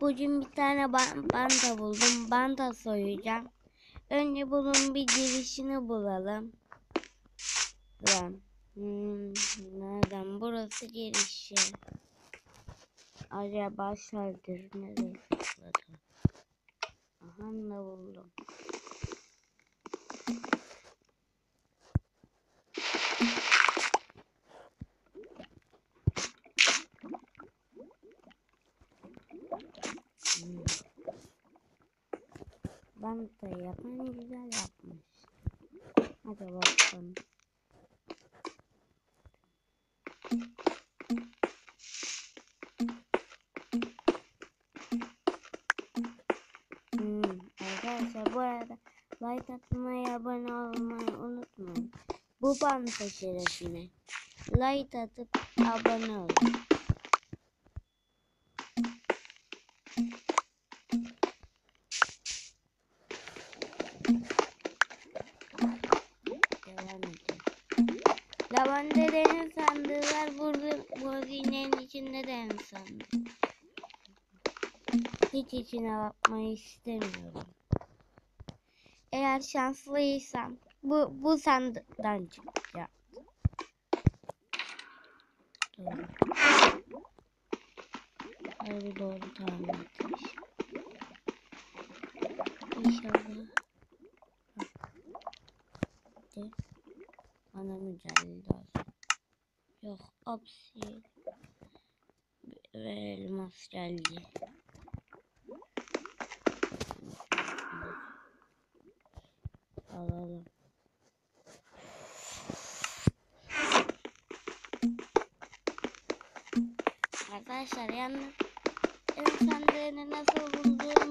Bugün bir tane ban banda buldum. Banda soyacağım. Önce bunun bir girişini bulalım. Lan. Hmm, nereden? Burası girişi. Acaba şaldır sakladı? Aha ne buldum. Hmm. Banta yapan güzel yapmış. Hadi bakalım. Hmm, arkadaşlar bu arada like atmayı, abone olmayı unutmayın. Bu banta şerefine. Like atıp abone olun. Lavanderenin sandığı var. Burada bu hazinenin içinde de en sandık. Hiç içine bakmayı istemiyorum. Eğer şanslıysam bu bu sandıktan çıkacak. Doğru. Harbi doğru tahmin etmiş. İnşallah. Hadi. Bana mücadele lazım. Yok opsi. Ve elmas geldi. Alalım. Arkadaşlar yalnız en sandığını nasıl bulduğumu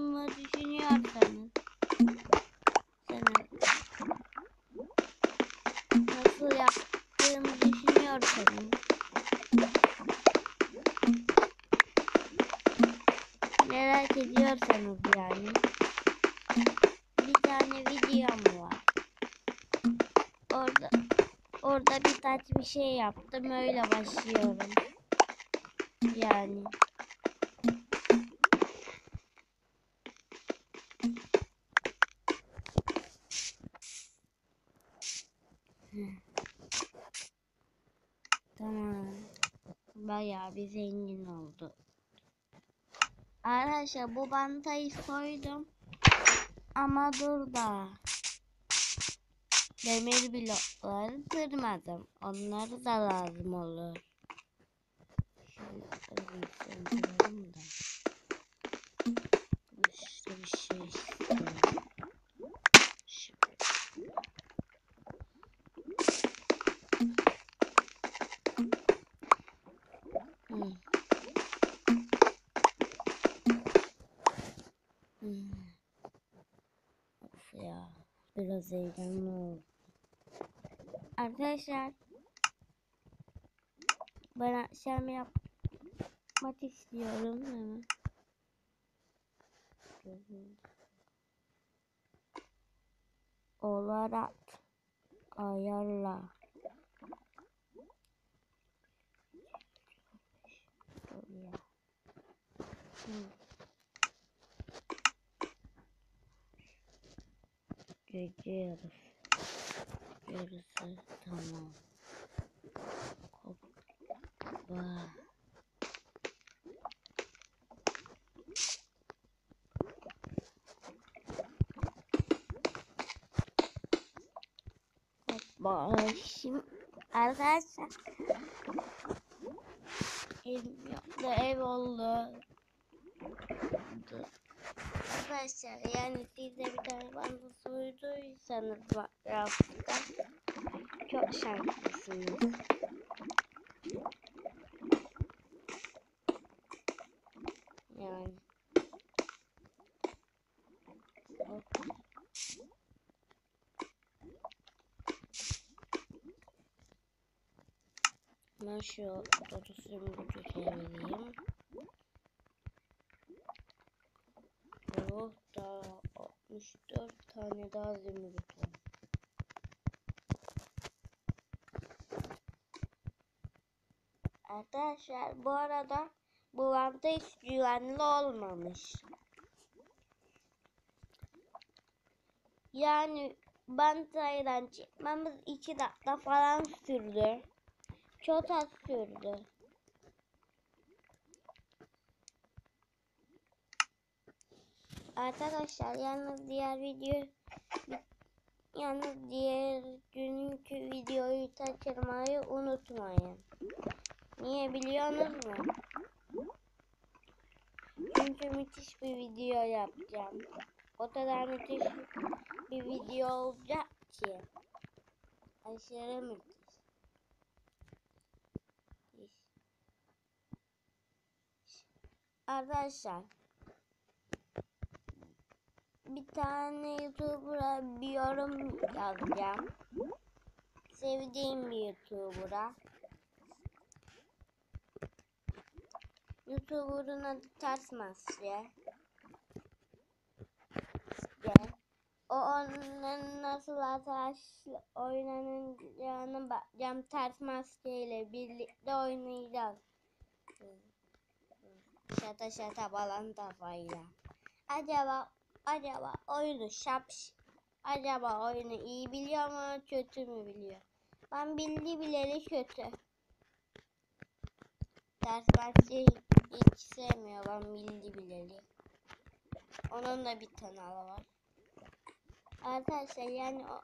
bir videom var. Orada orada birkaç bir şey yaptım öyle başlıyorum. Yani Tamam. Bayağı bir zengin oldu. Arkadaşlar bu bantayı soydum. Ama dur da. Demir blokları kırmadım. Onları da lazım olur. Şöyle söndürelim da. İşte bir şey istiyorum. Şöyle. Hı. Hmm. Of ya. Biraz heyecanlı oldu. Arkadaşlar. Ben akşam yapmak istiyorum hemen. Olarak ayarla. Dur yarısı. Yarısı tamam. Hoppa. Hoppa. Şimdi arkadaşlar. Ev ev oldu. Arkadaşlar yani siz bir tane banda soyduysanız çok şanslısınız. Yani. Ben şu doğrusunu götürebileyim. Oh da 64 tane daha zümrüt var. Arkadaşlar bu arada Bu vanta hiç güvenli olmamış. Yani bantayla çıkmamız iki dakika falan sürdü. Çok az sürdü. Arkadaşlar yalnız diğer video yalnız diğer günkü videoyu kaçırmayı unutmayın. Niye biliyorsunuz mu? Çünkü müthiş bir video yapacağım. O kadar müthiş bir video olacak ki. Aşırı müthiş. Arkadaşlar bir tane YouTuber'a bir yorum yazacağım. Sevdiğim bir YouTuber'a. YouTuber'ın adı Ters Maske. İşte o onun nasıl ateş oynanacağını bakacağım. Ters Maske ile birlikte oynayacağız. Şata şata balan kafayla. Acaba acaba oyunu şapş acaba oyunu iyi biliyor mu kötü mü biliyor? Ben bildi bileli kötü. Ders bahçeyi hiç sevmiyor ben bildi bileli. Onun da bir kanalı var. Arkadaşlar yani o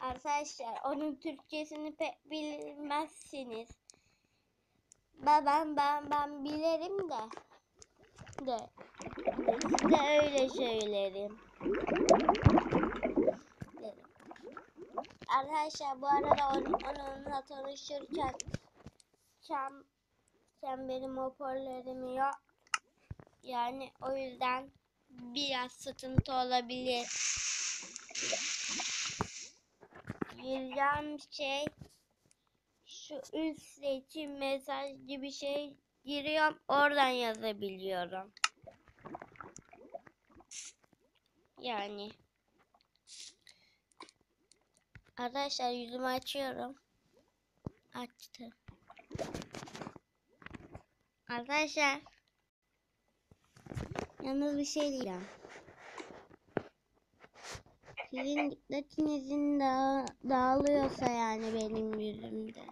arkadaşlar onun Türkçesini pek bilmezsiniz. Ben ben ben, ben bilirim de de size öyle söylerim. Derim. Arkadaşlar bu arada onun, onunla tanışırken sen, sen benim hoparlörüm yok. Yani o yüzden biraz sıkıntı olabilir. Gireceğim şey şu üst seçim mesaj gibi şey giriyorum oradan yazabiliyorum. Yani Arkadaşlar yüzümü açıyorum. Açtım. Arkadaşlar Yalnız bir şey diyeceğim. Sizin dikkatinizin da dağılıyorsa yani benim yüzümde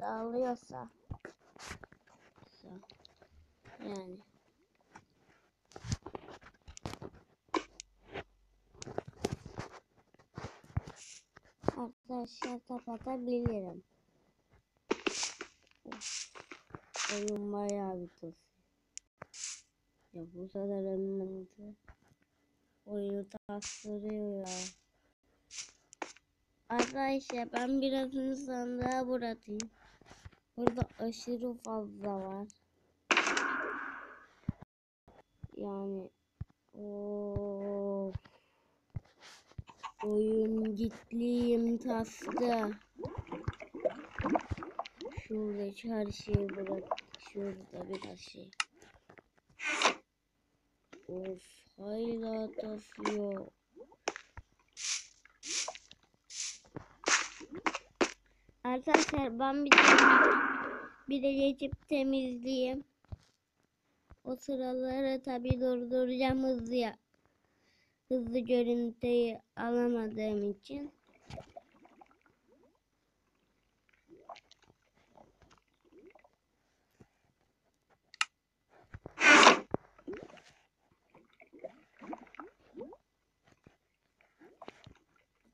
dağılıyorsa yani arkadaşlar kapatabilirim. Oyun bayağı bir toz. Ya bu kadar önümde. Oyunu taktırıyor ya. Arkadaşlar ben birazını sandığa bırakayım. Burada aşırı fazla var. Yani of. Oyun ciddiyim tastı. Şuradaki her şeyi bırak. Şurada biraz şey. Of hala tasıyor. Arkadaşlar ben bir de, bir de geçip temizleyeyim. O sıraları tabi durduracağım hızlı ya. Hızlı görüntüyü alamadığım için.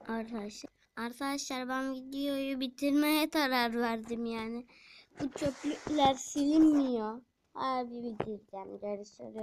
Arkadaşlar, arkadaşlar ben videoyu bitirmeye karar verdim yani. Bu çöplükler silinmiyor. Abi bitireceğim. Görüşürüz.